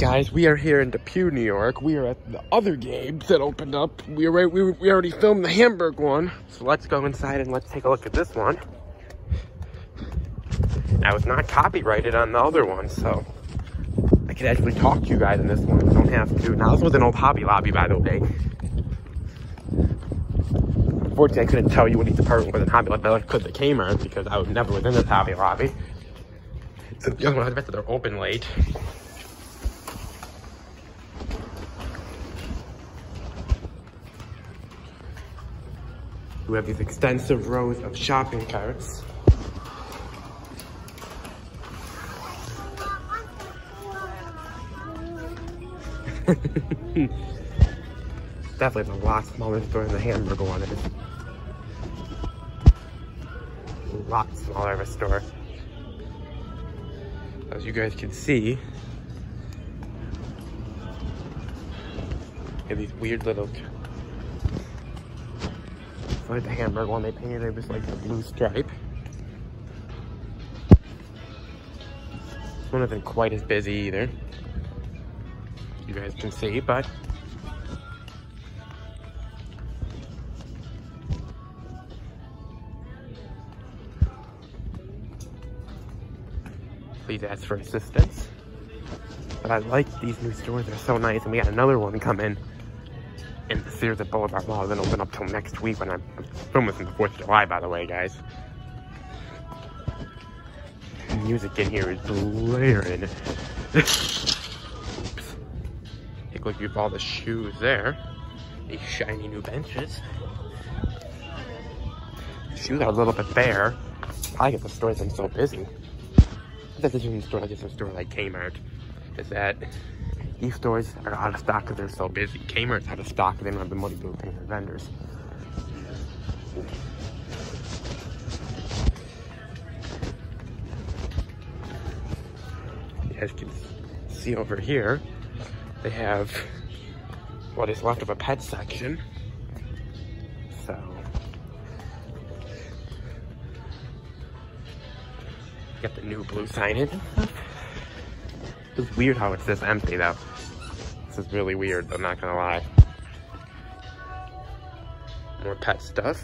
Guys, we are here in Depew, New York. We are at the other Gabe's that opened up. We, we, we already filmed the Hamburg one. So let's go inside and let's take a look at this one. I was not copyrighted on the other one, so I could actually talk to you guys in this one. I don't have to. Now this was an old Hobby Lobby, by the way. Unfortunately, I couldn't tell you what each department was in Hobby Lobby, but I could the Kmart because I was never within this Hobby Lobby. So the other one, I bet that they're open late. We have these extensive rows of shopping carts. Definitely a lot smaller store than the hamburger one is. A lot smaller of a store. As you guys can see, these weird little like the hamburger one they painted it was like a blue stripe. This one isn't quite as busy either. You guys can see, but please ask for assistance. But I like these new stores, they're so nice, and we got another one come in the Sears at Boulevard Mall doesn't open up till next week when I'm, I'm filming from the 4th of July, by the way, guys. The music in here is blaring. Oops. Take a look at all the shoes there. These shiny new benches. shoes are a little bit bare. I get the store's been so busy. This isn't a store, just a store like Kmart. Is that these stores are out of stock because they're so busy. Kmart's out of stock they don't have the money to pay their vendors. As you can see over here, they have what is left of a pet section. So, got the new blue signage It's weird how it's this empty though. This is really weird, I'm not gonna lie. More pet stuff.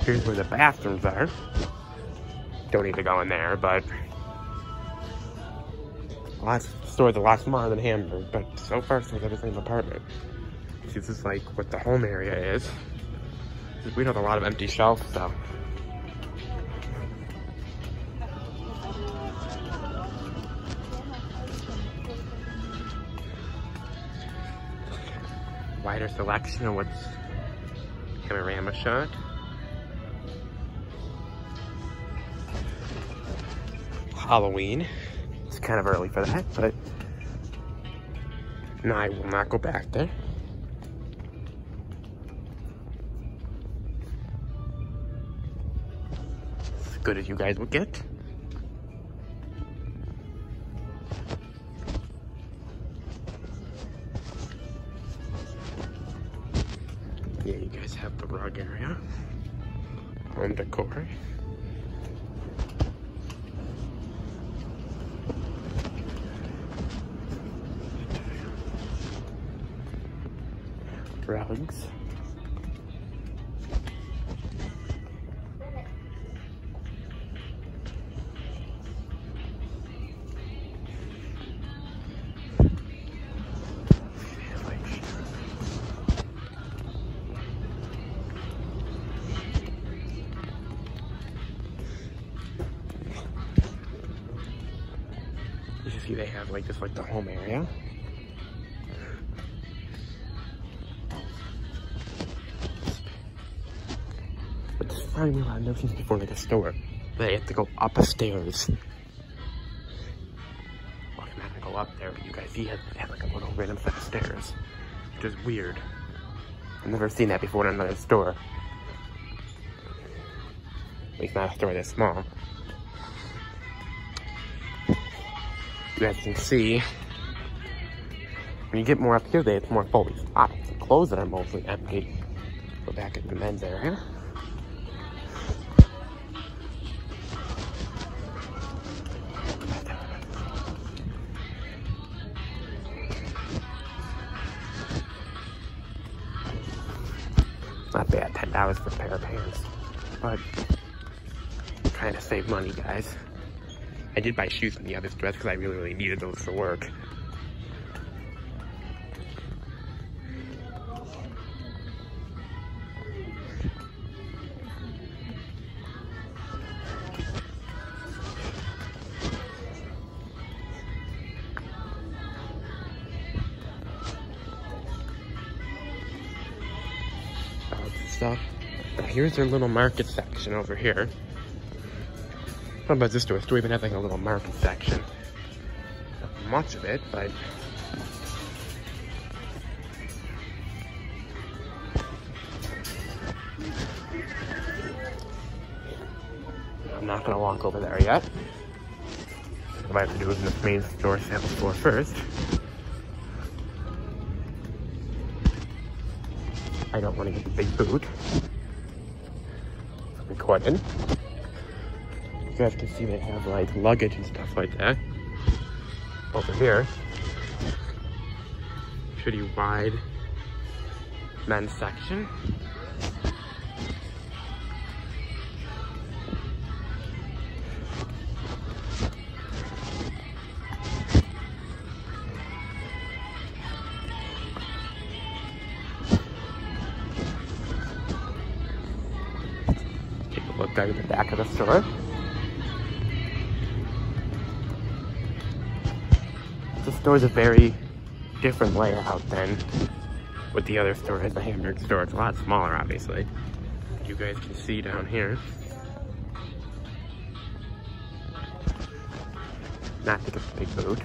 Here's where the bathrooms are. Don't need to go in there, but lots store's a lot smaller than Hamburg, but so far so the same apartment. This is like what the home area is. We have a lot of empty shelves, so wider selection of what's Panorama shot. Halloween. It's kind of early for that, but no, I will not go back there. As good as you guys would get. Yeah, you guys have the rug area. Home decor. Rugs. You can see they have like just like the home area. But finding a lot of notions before like a store. They have to go up a stairs. Well, I'm not gonna go up there, but you guys see it have like a little random set of stairs. Which is weird. I've never seen that before in another store. At least not a store this small. You guys can see, when you get more up here, they have more fully stocked. Ah, the clothes that are mostly empty. Go back into the men's area. Not bad, $10 for a pair of pants. But trying to save money, guys. I did buy shoes from the other store because I really, really needed those for work. stuff. Here's their little market section over here. How about this store? This store even has like a little market section. Not much of it, but I'm not gonna walk over there yet. What I have to do is in this main store sample store first. I don't want to get the big boot. Recording. You guys can see they have like luggage and stuff like that. Over here. Pretty wide men's section. look at the back of the store. The store is a very different layout than what the other store the hamburger store. It's a lot smaller, obviously. You guys can see down here. Not think it's a big boot.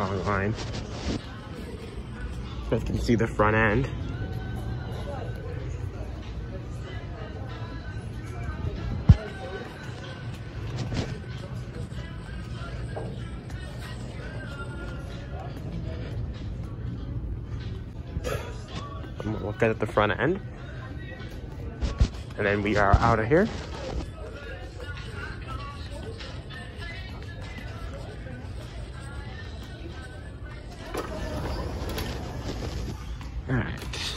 Wrong line. Guys can see the front end. I'm at the front end. And then we are out of here. Alright.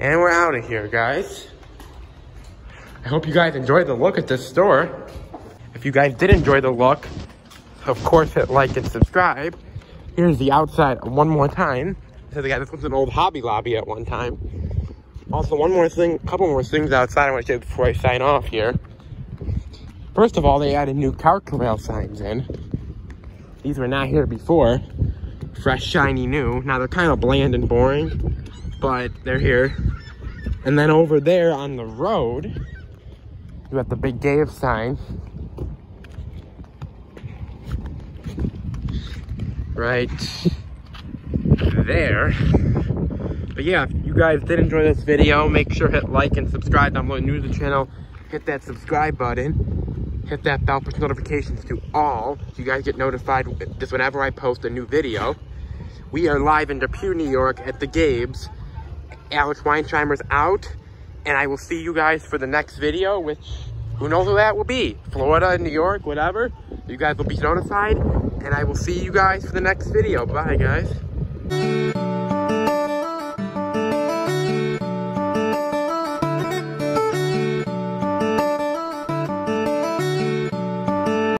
And we're out of here, guys. I hope you guys enjoyed the look at this store. If you guys did enjoy the look, of course hit like and subscribe. Here's the outside one more time. So they got this was an old Hobby Lobby at one time. Also, one more thing, a couple more things outside I want to say before I sign off here. First of all, they added new car corral signs in. These were not here before. Fresh, shiny, new. Now they're kind of bland and boring, but they're here. And then over there on the road, you have the big Dave sign. right there. But yeah, if you guys did enjoy this video, make sure hit like and subscribe down below. New to the channel, hit that subscribe button. Hit that bell, push notifications to all. So you guys get notified just whenever I post a new video. We are live in Depew, New York at the Gabe's. Alex Weinsheimer's out. And I will see you guys for the next video, which who knows who that will be. Florida, New York, whatever. You guys will be notified. And I will see you guys for the next video. Bye, guys.